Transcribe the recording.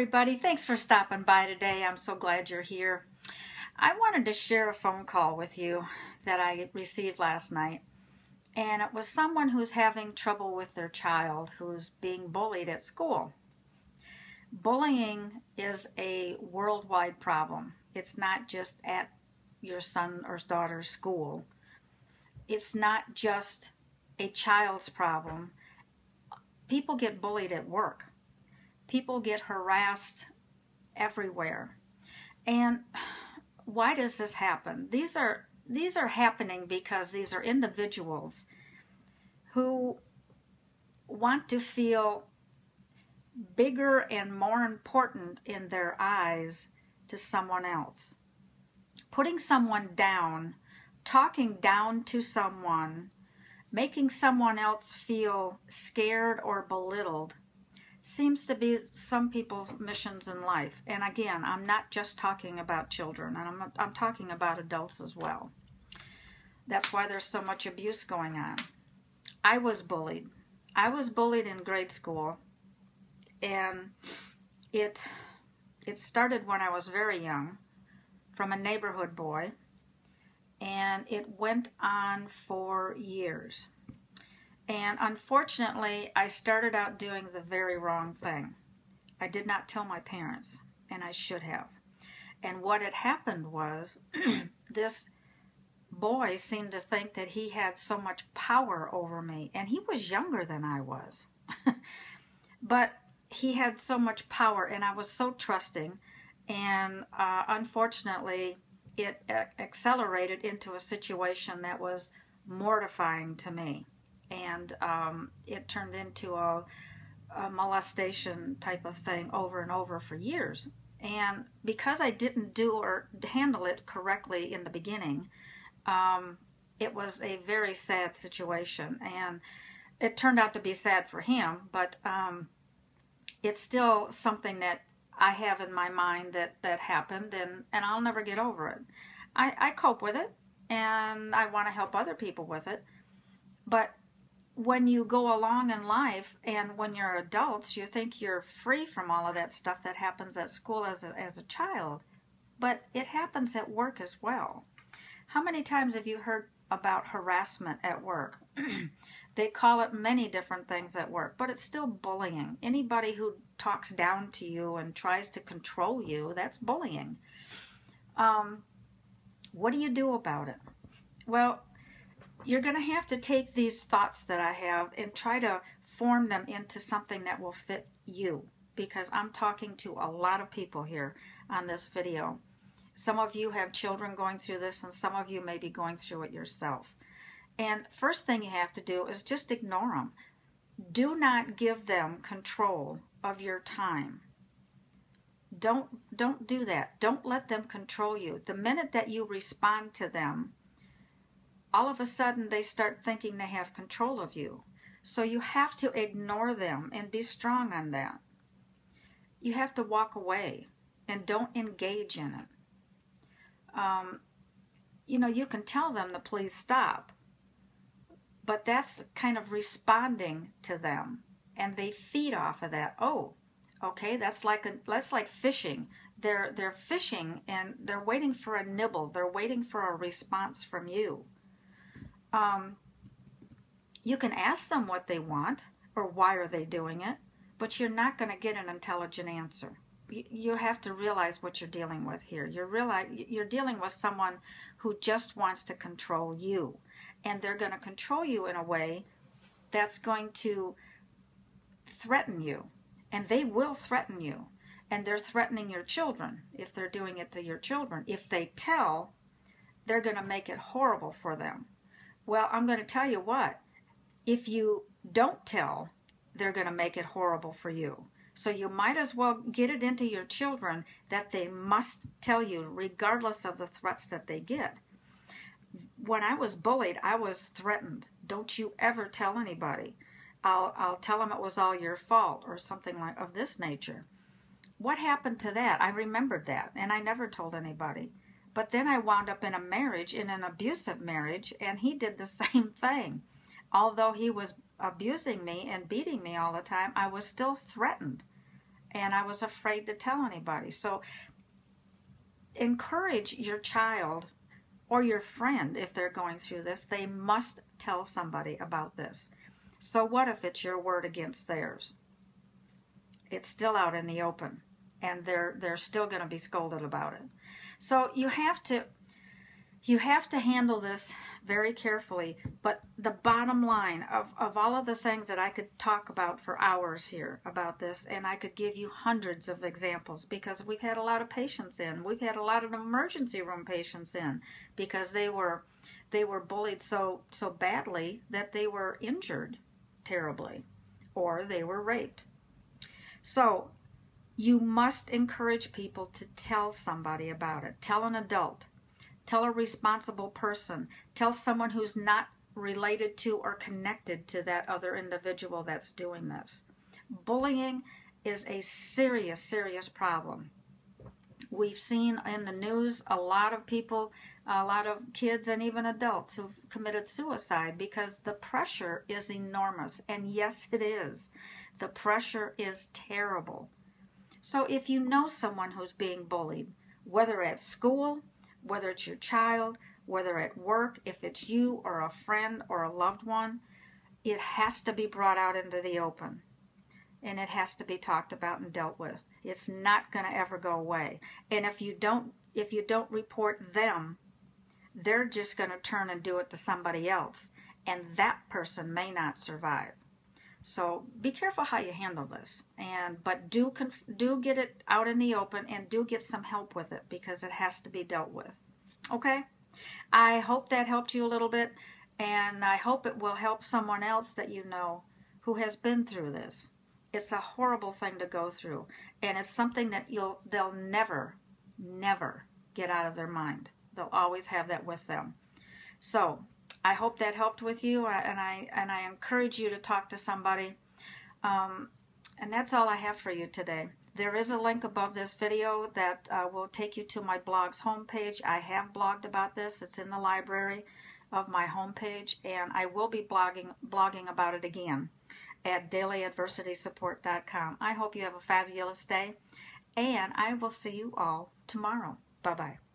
Everybody, thanks for stopping by today. I'm so glad you're here. I wanted to share a phone call with you that I received last night. And it was someone who's having trouble with their child who's being bullied at school. Bullying is a worldwide problem. It's not just at your son or daughter's school. It's not just a child's problem. People get bullied at work people get harassed everywhere. And why does this happen? These are these are happening because these are individuals who want to feel bigger and more important in their eyes to someone else. Putting someone down, talking down to someone, making someone else feel scared or belittled seems to be some people's missions in life. And again, I'm not just talking about children, and I'm, I'm talking about adults as well. That's why there's so much abuse going on. I was bullied. I was bullied in grade school, and it it started when I was very young, from a neighborhood boy, and it went on for years. And unfortunately, I started out doing the very wrong thing. I did not tell my parents, and I should have. And what had happened was this boy seemed to think that he had so much power over me, and he was younger than I was. but he had so much power, and I was so trusting. And uh, unfortunately, it accelerated into a situation that was mortifying to me and um, it turned into a, a molestation type of thing over and over for years. And because I didn't do or handle it correctly in the beginning, um, it was a very sad situation. And it turned out to be sad for him, but um, it's still something that I have in my mind that, that happened, and, and I'll never get over it. I, I cope with it, and I want to help other people with it. But when you go along in life and when you're adults, you think you're free from all of that stuff that happens at school as a, as a child. But it happens at work as well. How many times have you heard about harassment at work? they call it many different things at work, but it's still bullying. Anybody who talks down to you and tries to control you, that's bullying. Um, what do you do about it? Well, you're going to have to take these thoughts that I have and try to form them into something that will fit you because I'm talking to a lot of people here on this video. Some of you have children going through this and some of you may be going through it yourself. And first thing you have to do is just ignore them. Do not give them control of your time. Don't don't do that. Don't let them control you. The minute that you respond to them, all of a sudden they start thinking they have control of you. So you have to ignore them and be strong on that. You have to walk away and don't engage in it. Um, you know, you can tell them to please stop, but that's kind of responding to them, and they feed off of that. Oh, okay, that's like a that's like fishing. They're they're fishing and they're waiting for a nibble. They're waiting for a response from you um, you can ask them what they want or why are they doing it, but you're not going to get an intelligent answer. You, have to realize what you're dealing with here. You're realize you're dealing with someone who just wants to control you, and they're going to control you in a way that's going to threaten you, and they will threaten you, and they're threatening your children if they're doing it to your children. If they tell, they're going to make it horrible for them well, I'm going to tell you what. If you don't tell, they're going to make it horrible for you. So you might as well get it into your children that they must tell you, regardless of the threats that they get. When I was bullied, I was threatened. Don't you ever tell anybody. I'll, I'll tell them it was all your fault or something like of this nature. What happened to that? I remembered that, and I never told anybody. But then I wound up in a marriage, in an abusive marriage, and he did the same thing. Although he was abusing me and beating me all the time, I was still threatened. and I was afraid to tell anybody. So encourage your child or your friend if they're going through this. They must tell somebody about this. So what if it's your word against theirs? It's still out in the open and they're they're still going to be scolded about it. So you have to you have to handle this very carefully. But the bottom line of, of all of the things that I could talk about for hours here about this, and I could give you hundreds of examples because we've had a lot of patients in. We've had a lot of emergency room patients in because they were they were bullied so so badly that they were injured terribly or they were raped. So you must encourage people to tell somebody about it. Tell an adult. Tell a responsible person. Tell someone who's not related to or connected to that other individual that's doing this. Bullying is a serious, serious problem. We've seen in the news a lot of people, a lot of kids, and even adults who've committed suicide because the pressure is enormous. And yes, it is. The pressure is terrible. So if you know someone who's being bullied, whether at school, whether it's your child, whether at work, if it's you or a friend or a loved one, it has to be brought out into the open. And it has to be talked about and dealt with. It's not going to ever go away. And if you don't if you don't report them, they're just going to turn and do it to somebody else and that person may not survive. So be careful how you handle this, and but do do get it out in the open and do get some help with it because it has to be dealt with. Okay, I hope that helped you a little bit, and I hope it will help someone else that you know who has been through this. It's a horrible thing to go through, and it's something that you'll they'll never, never get out of their mind. They'll always have that with them. So I hope that helped with you, uh, and I and I encourage you to talk to somebody. Um, and that's all I have for you today. There is a link above this video that uh, will take you to my blog's homepage. I have blogged about this. It's in the library of my homepage, and I will be blogging blogging about it again at dailyadversitysupport.com. I hope you have a fabulous day, and I will see you all tomorrow. Bye bye.